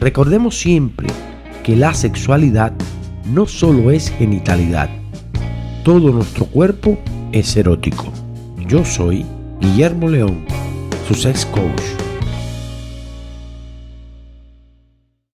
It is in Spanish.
Recordemos siempre que la sexualidad no solo es genitalidad, todo nuestro cuerpo es erótico. Yo soy Guillermo León, su sex coach